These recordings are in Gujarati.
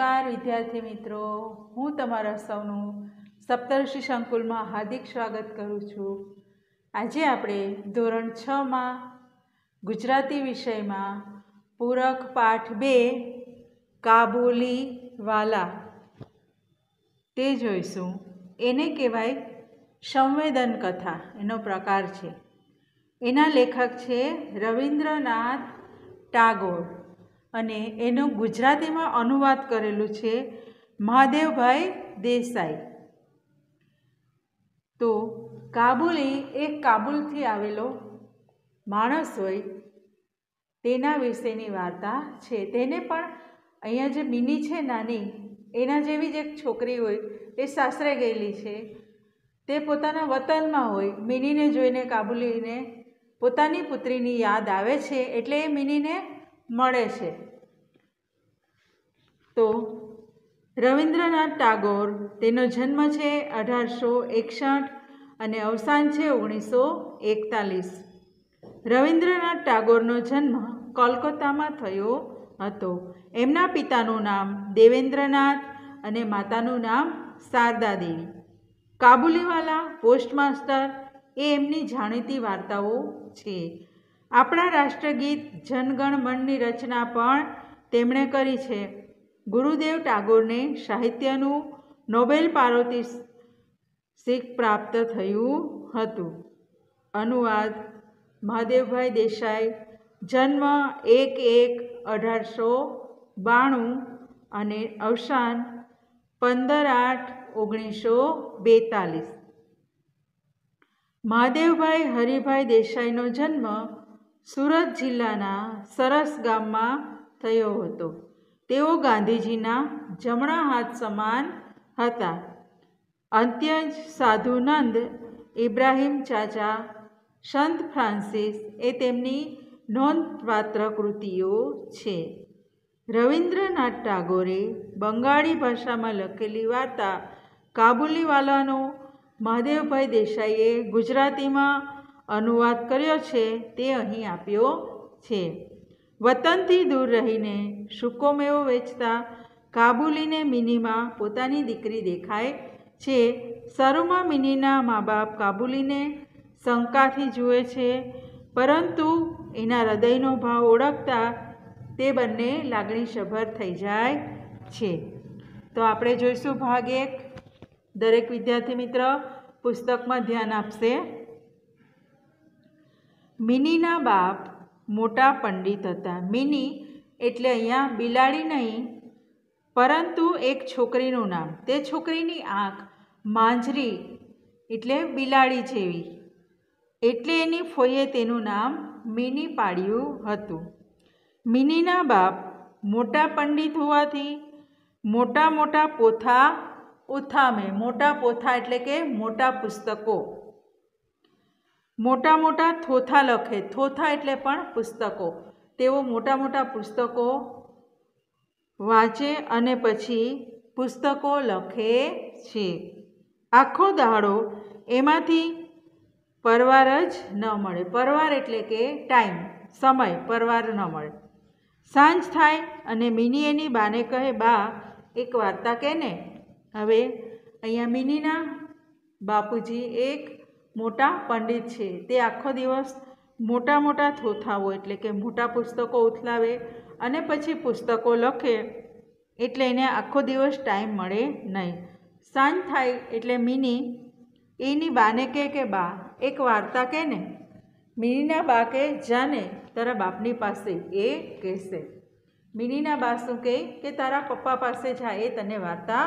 નમસ્કાર, વિદ્યાર્થી મિત્રો. હું તમારા સૌનું સપ્તર્ષિ સંકુલમાં હાર્દિક સ્વાગત કરું છું. આજે આપણે ધોરણ છમાં ગુજરાતી વિષયમાં પૂરક પાઠ બે કાબુલી વાલા તે જોઈશું. એને કહેવાય સંવેદન કથા. એનો પ્રકાર છે. એના લેખક છે રવિન્દ્રનાથ ટાગોર. અને એનો ગુજરાતીમાં અનુવાદ કરેલું છે મહાદેવભાઈ દેસાઈ. તો કાબુલી એક કાબુલથી આવેલો માણસ હોય તેના વિશેની વાર્તા છે. તેને પણ અહીંયા જે મિની છે નાની, એના જેવી જ એક છોકરી હોય, એ સાસરે ગયેલી છે. તે પોતાના વતનમાં હોય. મિનીને જોઈને કાબુલીને પોતાની પુત્રીની યાદ આવે છે. એટલે એ મિનીને મળે છે. તો રવિન્દ્રનાથ ટાગોર, તેનો જન્મ છે અઢારસો એકસઠ અને અવસાન છે ઓગણીસો એકતાલીસ. રવિન્દ્રનાથ ટાગોરનો જન્મ કોલકાતામાં થયો હતો. એમના પિતાનું નામ દેવેન્દ્રનાથ અને માતાનું નામ શારદા દેવી કાબુલીવાલા પોસ્ટમાસ્ટર એ એમની જાણીતી વાર્તાઓ છે. આપણા રાષ્ટ્રગીત જનગણ મનની રચના પણ તેમણે કરી છે. ગુરુદેવ ટાગોરને સાહિત્યનું નોબેલ પારિતોષિક પ્રાપ્ત થયું હતું. અનુવાદ મહાદેવભાઈ દેસાઈ, જન્મ એક એક અઢારસો બાણું અને અવસાન પંદર આઠ ઓગણીસો બેતાલીસ. મહાદેવભાઈ હરિભાઈ દેસાઈનો જન્મ સુરત જિલ્લાના સરસ ગામમાં થયો હતો. તેઓ ગાંધીજીના જમણા હાથ સમાન હતા. અંત્યજ સાધુનંદ ઇબ્રાહિમ ચાચા, સંત ફ્રાન્સિસ એ તેમની નોંધપાત્ર કૃતિઓ છે. રવિન્દ્રનાથ ટાગોરે બંગાળી ભાષામાં લખેલી વાર્તા કાબુલીવાલાનો મહાદેવભાઈ દેસાઈએ ગુજરાતીમાં અનુવાદ કર્યો છે તે અહીં આપ્યો છે. વતનથી દૂર રહીને સૂકો મેવો વેચતા કાબુલીને મિનીમાં પોતાની દીકરી દેખાય છે. શરૂમાં મિનીના મા બાપ કાબુલીને શંકાથી જુએ છે, પરંતુ એના હૃદયનો ભાવ ઓળખતા તે બંને લાગણીસભર થઈ જાય છે. તો આપણે જોઈશું ભાગ એક. દરેક વિદ્યાર્થી મિત્ર પુસ્તકમાં ધ્યાન આપશે. મિનીના બાપ મોટા પંડિત હતા. મિની એટલે અહીંયા બિલાડી નહીં, પરંતુ એક છોકરીનું નામ. તે છોકરીની આંખ માંજરી એટલે બિલાડી જેવી. એટલે એની ફોઈએ તેનું નામ મિની પાડ્યું હતું. મિનીના બાપ મોટા પંડિત હોવાથી મોટા મોટા પોથા ઉથામે. મોટા પોથા એટલે કે મોટા પુસ્તકો. મોટા મોટા થોથા લખે. થોથા એટલે પણ પુસ્તકો. તેઓ મોટા મોટા પુસ્તકો વાંચે અને પછી પુસ્તકો લખે છે. આખો દાડો એમાંથી પરવાર જ ન મળે. પરવાર એટલે કે ટાઈમ, સમય, પરવાર ન મળે. સાંજ થાય અને મિની એની બાને કહે, બા, એક વાર્તા કહે ને હવે અહીંયા મિનીના બાપુજી એક મોટા પંડિત છે. તે આખો દિવસ મોટા મોટા થોથાઓ, એટલે કે મોટા પુસ્તકો ઉથલાવે અને પછી પુસ્તકો લખે, એટલે એને આખો દિવસ ટાઈમ મળે નહીં. સાંજ થાય એટલે મિની, એની બાને કહે કે, બા, એક વાર્તા કહે ને. મિનીના બા કે જાને, તારા બાપની પાસે એ કહેશે. મિનીના બા શું કહે, કે તારા પપ્પા પાસે જા, એ તને વાર્તા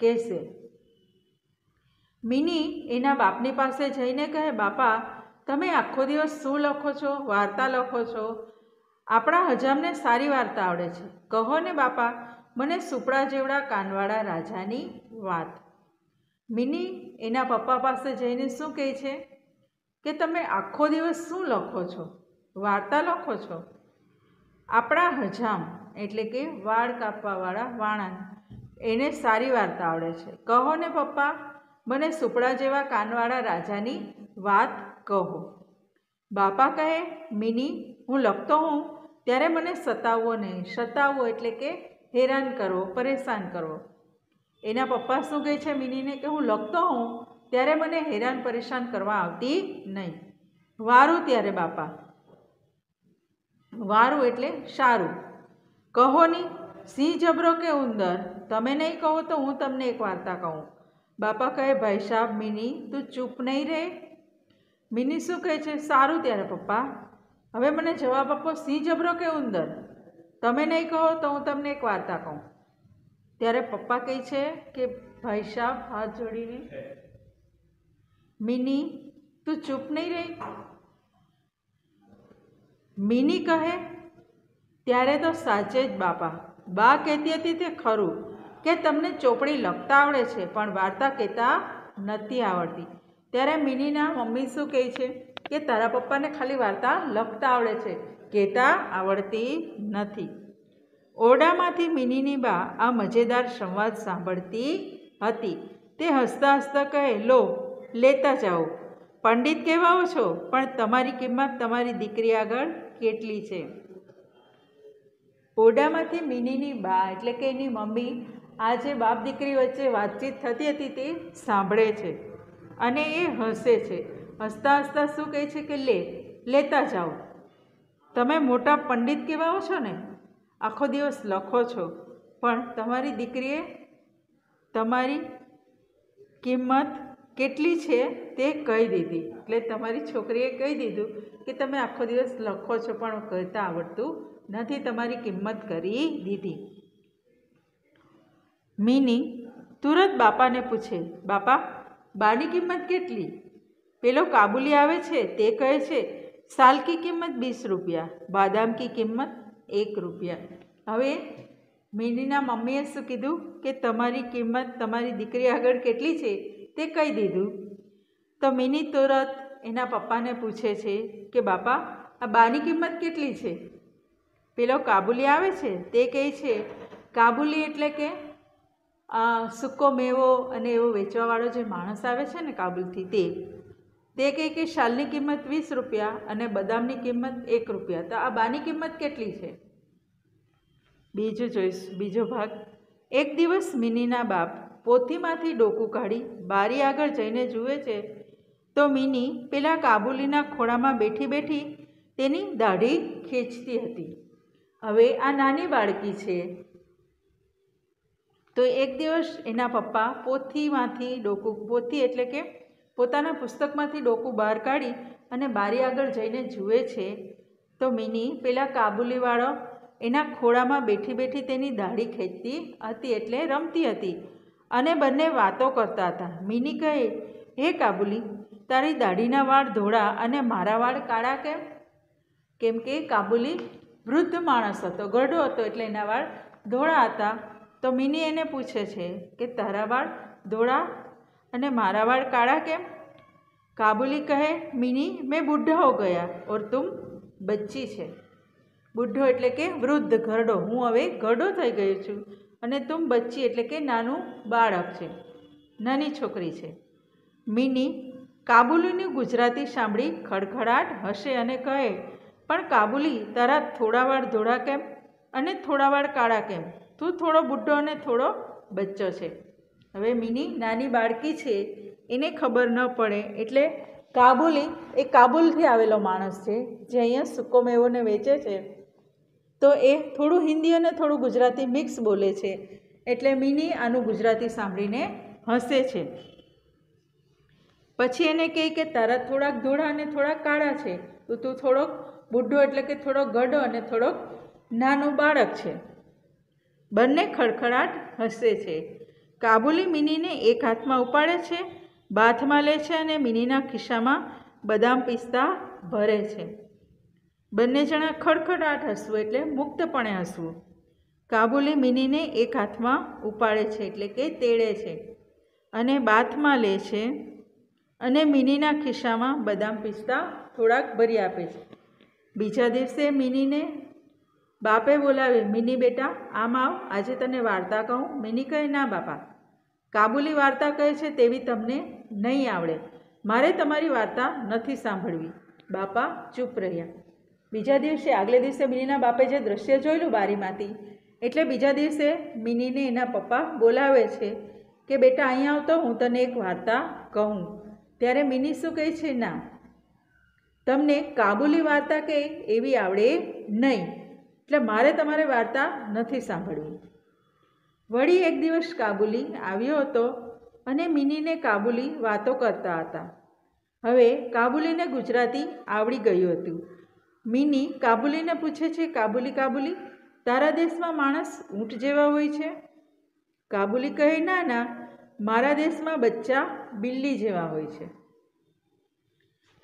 કહેશે. મિની એના બાપની પાસે જઈને કહે, બાપા, તમે આખો દિવસ શું લખો છો? વાર્તા લખો છો? આપણા હજામને સારી વાર્તા આવડે છે. કહો ને, બાપા, મને સુપડા જેવડા કાનવાળા રાજાની વાત. મિની એના પપ્પા પાસે જઈને શું કહે છે? કે તમે આખો દિવસ શું લખો છો? વાર્તા લખો છો? આપણા હજામ, એટલે કે વાળ કાપવાવાળા વાણંદ, એને સારી વાર્તા આવડે છે. કહો ને, પપ્પા મને સુપડા જેવા કાનવાળા રાજાની વાત કહો. બાપા કહે, મિની, હું લખતો હોઉં ત્યારે મને સતાવવો નહીં. સતાવવો એટલે કે હેરાન કરવો, પરેશાન કરવો. એના પપ્પા શું કહે છે મિનીને કે, હું લખતો હોઉં ત્યારે મને હેરાન પરેશાન કરવા આવતી નહીં. વારું ત્યારે, બાપા. વારું એટલે સારું. કહો નહીં સિંહ જબરો કે ઉંદર? તમે નહીં કહો તો હું તમને એક વાર્તા કહું. બાપા કહે, ભાઈ સાહેબ, મિની, તું ચૂપ નહીં રહે. મિની શું કહે છે? સારું ત્યારે, પપ્પા. હવે મને જવાબ આપો, સિંહ જબરો કે ઉંદર? તમે નહીં કહો તો હું તમને એક વાર્તા કહું. ત્યારે પપ્પા કહે છે કે, ભાઈ સાહેબ, હાથ જોડીને. મિની, તું ચૂપ નહીં રહી? મિની કહે, ત્યારે તો સાચે જ બાપા. બા કહેતી હતી તે ખરું. કે તમને ચોપડી લખતા આવડે છે, પણ વાર્તા કહેતા નથી આવડતી. ત્યારે મિનીના મમ્મી શું કહે છે કે, તારા પપ્પાને ખાલી વાર્તા લખતા આવડે છે, કહેતા આવડતી નથી. ઓરડામાંથી મિનીની બા આ મજેદાર સંવાદ સાંભળતી હતી. તે હસતા હસતા કહે, લો, લેતા જાઓ. પંડિત કહેવાઓ છો, પણ તમારી કિંમત તમારી દીકરી આગળ કેટલી છે? ઓરડામાંથી મિનીની બા, એટલે કે એની મમ્મી આ જે બાપ દીકરી વચ્ચે વાતચીત થતી હતી તે સાંભળે છે અને એ હસે છે. હસતા હસતા શું કહે છે કે લે, લેતા જાઓ. તમે મોટા પંડિત કહેવાઓ છો ને? આખો દિવસ લખો છો. પણ તમારી દીકરીએ તમારી કિંમત કેટલી છે તે કહી દીધી. એટલે તમારી છોકરીએ કહી દીધું કે તમે આખો દિવસ લખો છો પણ કહેતા આવડતું નથી. તમારી કિંમત કરી દીધી. મિની તુરંત બાપાને પૂછે, બાપા, બાની કિંમત કેટલી? પેલો કાબુલી આવે છે, તે કહે છે, સાલ કી કિંમત વીસ રૂપિયા, બાદામ કી કિંમત એક રૂપિયા. હવે મિનીના મમ્મીએ શું કીધું? કે તમારી કિંમત તમારી દીકરી આગળ કેટલી છે, તે કહી દીધું. તો મિની તુરત એના પપ્પાને પૂછે છે કે, બાપા, આ બાની કિંમત કેટલી છે? પેલો કાબુલી આવે છે, તે કહે છે, કાબુલી એટલે કે સૂકો મેવો અને એવો વેચવાવાળો જે માણસ આવે છે ને કાબુલથી તે તે કહે કે શાલની કિંમત વીસ રૂપિયા અને બદામની કિંમત એક રૂપિયા. તો આ બાની કિંમત કેટલી છે? બીજું જોઈશ, બીજો ભાગ. એક દિવસ મિનીના બાપ પોથીમાંથી ડોકું કાઢી બારી આગળ જઈને જુએ છે, તો મિની પેલા કાબુલીના ખોળામાં બેઠી બેઠી તેની દાઢી ખેંચતી હતી. હવે આ નાની બાળકી છે તો એક દિવસ એના પપ્પા પોથીમાંથી ડોકું, પોથી એટલે કે પોતાના પુસ્તકમાંથી ડોકું બહાર કાઢી અને બારી આગળ જઈને જુએ છે, તો મિની પેલા કાબુલીવાળો એના ખોળામાં બેઠી બેઠી તેની દાઢી ખેંચતી હતી એટલે રમતી હતી અને બંને વાતો કરતા હતા. મિની કહે, હે કાબુલી, તારી દાઢીના વાળ ધોળા અને મારા વાળ કાળા કેમ? કેમ કે કાબુલી વૃદ્ધ માણસ હતો, ગઢો હતો એટલે એના વાળ ધોળા હતા. તો મિની એને પૂછે છે કે તારા વાળ ધોળા અને મારા વાળ કાળા કેમ? કાબુલી કહે, મિની, મેં બુઢ્ઢા હો ગયા ઓર તુમ બચ્ચી છે. બુઢ્ઢો એટલે કે વૃદ્ધ ઘરડો, હું હવે ઘરડો થઈ ગયો છું અને તુમ બચ્ચી એટલે કે નાનું બાળક છે, નાની છોકરી છે. મિની કાબુલીની ગુજરાતી સાંભળી ખડખડાટ હશે અને કહે, પણ કાબુલી, તારા થોડા વાળ ધોળા કેમ? અને થોડા વાળ કાળા કેમ? તું થોડો બુઢો અને થોડો બચ્ચો છે. હવે મિની નાની બાળકી છે, એને ખબર ન પડે. એટલે કાબુલી એ કાબુલથી આવેલો માણસ છે, જે અહીંયા સૂકો મેવોને વેચે છે. તો એ થોડું હિન્દી અને થોડું ગુજરાતી મિક્સ બોલે છે. એટલે મિની આનું ગુજરાતી સાંભળીને હસે છે. પછી એને કહે કે તારા થોડાક ધોળા અને થોડાક કાળા છે. તો તું થોડોક બુઢો એટલે કે થોડોક ગઢો અને થોડોક નાનું બાળક છે. બંને ખડખડાટ હસે છે. કાબુલી મિનીને એક હાથમાં ઉપાડે છે, બાથમાં લે છે અને મિનીના ખિસ્સામાં બદામ પિસ્તા ભરે છે. બંને જણા ખડખડાટ હસવું એટલે મુક્તપણે હસવું. કાબુલી મિનીને એક હાથમાં ઉપાડે છે એટલે કે તેડે છે અને બાથમાં લે છે અને મિનીના ખિસ્સામાં બદામ પિસ્તા થોડાક ભરી આપે છે. બીજા દિવસે મિનીને બાપે બોલાવે મિની બેટા, આમ આવ, આજે તને વાર્તા કહું. મિની કહે, ના બાપા. કાબુલી વાર્તા કહે છે તેવી તમને નહીં આવડે. મારે તમારી વાર્તા નથી સાંભળવી. બાપા, ચૂપ રહ્યા. બીજા દિવસે, આગલે દિવસે મિનીના બાપે જે દ્રશ્ય જોયેલું બારીમાંથી, એટલે બીજા દિવસે મિનીને એના પપ્પા બોલાવે છે કે, બેટા અહીંયા આવતો હું તને એક વાર્તા કહું. ત્યારે મિની શું કહે છે? ના, તમને કાબુલી વાર્તા કે એવી આવડે નહીં. એટલે મારે તમારે વાર્તા નથી સાંભળવી. વળી એક દિવસ કાબુલી આવ્યો હતો અને મિનીને કાબુલી વાતો કરતા હતા. હવે કાબુલીને ગુજરાતી આવડી ગયું હતું. મિની કાબુલીને પૂછે છે, કાબુલી કાબુલી, તારા દેશમાં માણસ ઊંટ જેવા હોય છે? કાબુલી કહે, ના ના, મારા દેશમાં બચ્ચા બિલ્લી જેવા હોય છે.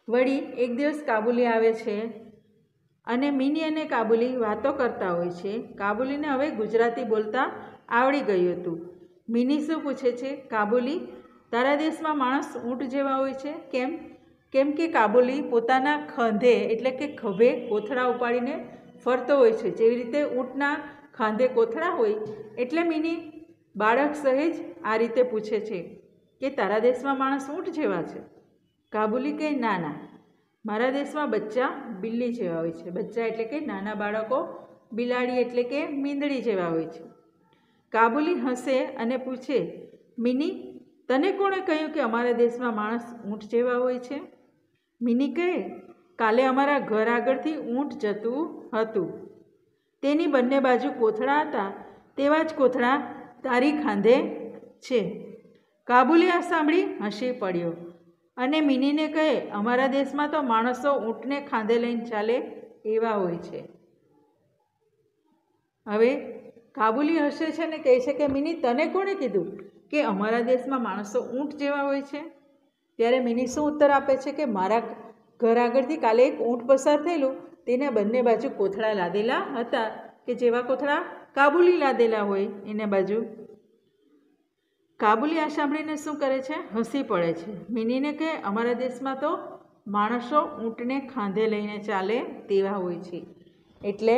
વળી એક દિવસ કાબુલી આવે છે અને મિની અને કાબુલી વાતો કરતા હોય છે. કાબુલીને હવે ગુજરાતી બોલતા આવડી ગયું હતું. મિની શું પૂછે છે? કાબુલી, તારા દેશમાં માણસ ઊંટ જેવા હોય છે? કેમ? કેમ કે કાબુલી પોતાના ખાંધે એટલે કે ખભે કોથળા ઉપાડીને ફરતો હોય છે. જેવી રીતે ઊંટના ખાંધે કોથળા હોય એટલે મિની બાળક સહેજ આ રીતે પૂછે છે કે તારા દેશમાં માણસ ઊંટ જેવા છે? કાબુલી કહે, ના ના મારા દેશમાં બચ્ચા બિલ્લી જેવા હોય છે. બચ્ચા એટલે કે નાના બાળકો બિલાડી એટલે કે મીંદડી જેવા હોય છે. કાબુલી હસે અને પૂછે, મિની, તને કોણે કહ્યું કે અમારા દેશમાં માણસ ઊંટ જેવા હોય છે? મિની કહે, કાલે અમારા ઘર આગળથી ઊંટ જતું હતું. તેની બંને બાજુ કોથળા હતા. તેવા જ કોથળા તારી ખાંધે છે. કાબુલી આ સાંભળી હસી પડ્યો. અને મિનીને કહે, અમારા દેશમાં તો માણસો ઊંટને ખાંધે લઈને ચાલે એવા હોય છે. હવે કાબુલી હસે છે ને કહે છે કે, મિની, તને કોણે કીધું કે અમારા દેશમાં માણસો ઊંટ જેવા હોય છે? ત્યારે મિની શું ઉત્તર આપે છે કે, મારા ઘર આગળથી કાલે એક ઊંટ પસાર થયેલું. તેના બંને બાજુ કોથળા લાદેલા હતા કે જેવા કોથળા કાબુલી લાદેલા હોય એને બાજુ કાબુલી આ સાંભળીને શું કરે છે? હસી પડે છે. મિનીને કે અમારા દેશમાં તો માણસો ઊંટને ખાંધે લઈને ચાલે તેવા હોય છે. એટલે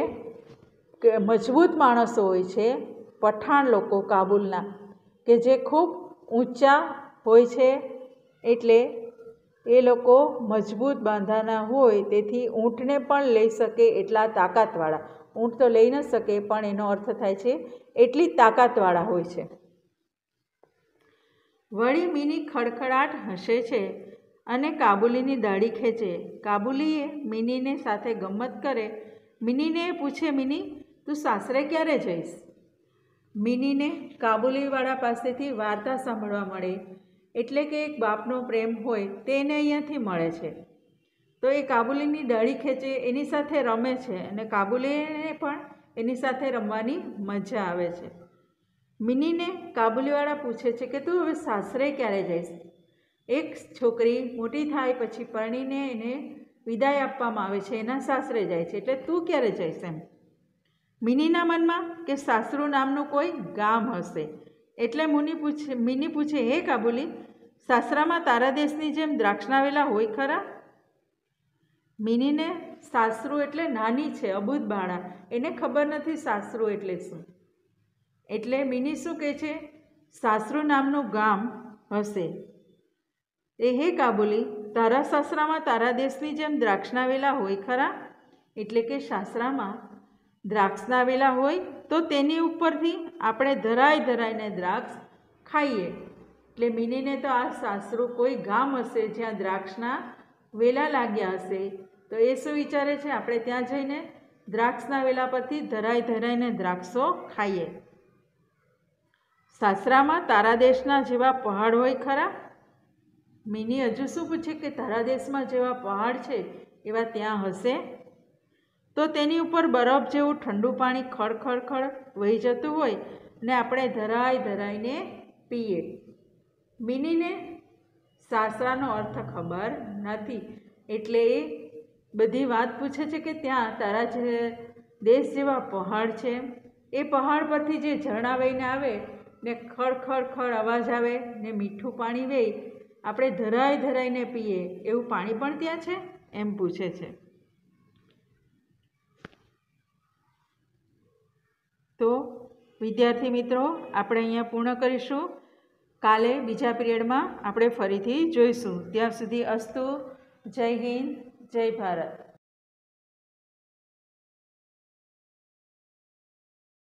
મજબૂત માણસો હોય છે, પઠાણ લોકો કાબુલના, કે જે ખૂબ ઊંચા હોય છે. એટલે એ લોકો મજબૂત બાંધાના હોય, તેથી ઊંટને પણ લઈ શકે એટલા તાકાતવાળા. ઊંટ તો લઈ ન શકે, પણ એનો અર્થ થાય છે, એટલી તાકાતવાળા હોય છે. વળી મિની ખડખડાટ હસે છે અને કાબુલીની દાઢી ખેંચે. કાબુલીએ મિનીને સાથે ગમત કરે. મિનીને પૂછે, મિની, તું સાસરે ક્યારે જઈશ? મિનીને કાબુલીવાળા પાસેથી વાર્તા સાંભળવા મળે. એટલે કે એક બાપનો પ્રેમ હોય તેને અહીંયાથી મળે છે. તો એ કાબુલીની દાઢી ખેંચે એની સાથે રમે છે અને કાબુલીને પણ એની સાથે રમવાની મજા આવે છે. મિનીને કાબુલીવાળા પૂછે છે કે તું હવે સાસરે ક્યારે જઈશ? એક છોકરી મોટી થાય પછી પરણીને એને વિદાય આપવામાં આવે છે, એના સાસરે જાય છે, એટલે તું ક્યારે જઈશ એમ? મિનીના મનમાં કે સાસરું નામનું કોઈ ગામ હશે? એટલે મુની પૂછે, મિની પૂછે, હે કાબુલી, સાસરામાં તારા દેશની જેમ દ્રાક્ષણાવેલા હોય ખરા? મિનીને, સાસરું એટલે નાની છે અબૂત બાળા. એને ખબર નથી સાસરું એટલે શું. એટલે મિની શું કહે છે? સાસરું નામનું ગામ હશે. એ હે કાબુલી, તારા સાસરામાં તારા દેશની જેમ દ્રાક્ષના વેલા હોય ખરા? એટલે કે સાસરામાં દ્રાક્ષના વેલા હોય તો તેની ઉપરથી આપણે ધરાઈ ધરાઈને દ્રાક્ષ ખાઈએ. એટલે મિનીને તો આ સાસરું કોઈ ગામ હશે જ્યાં દ્રાક્ષના વેલા લાગ્યા હશે. તો એ શું વિચારે છે? આપણે ત્યાં જઈને દ્રાક્ષના વેલા પરથી ધરાઈ ધરાઈને દ્રાક્ષો ખાઈએ. સાસરામાં તારા દેશના જેવા પહાડ હોય ખરા? મિની, હજુ શું પૂછે કે તારા દેશમાં જેવા પહાડ છે એવા ત્યાં હશે? તો તેની ઉપર બરફ જેવું ઠંડુ પાણી ખડ ખડ વહી જતું હોય ને આપણે ધરાઈ ધરાઈને પીએ. મિનીને સાસરાનો અર્થ ખબર નથી. એટલે એ બધી વાત પૂછે છે કે ત્યાં તારા જે દેશ જેવા પહાડ છે, એ પહાડ પરથી જે ઝરણા વહીને આવે ને ખડ ખડ ખડ અવાજ આવે ને મીઠું પાણી વેય. આપણે ધરાઈ ધરાઈને પીએ, એવું પાણી પણ ત્યાં છે? એમ પૂછે છે. તો વિદ્યાર્થી મિત્રો, આપણે અહીંયા પૂર્ણ કરીશું. કાલે બીજા પિરિયડમાં આપણે ફરીથી જોઈશું. ત્યાં સુધી અસ્તુ. જય હિન્દ, જય ભારત.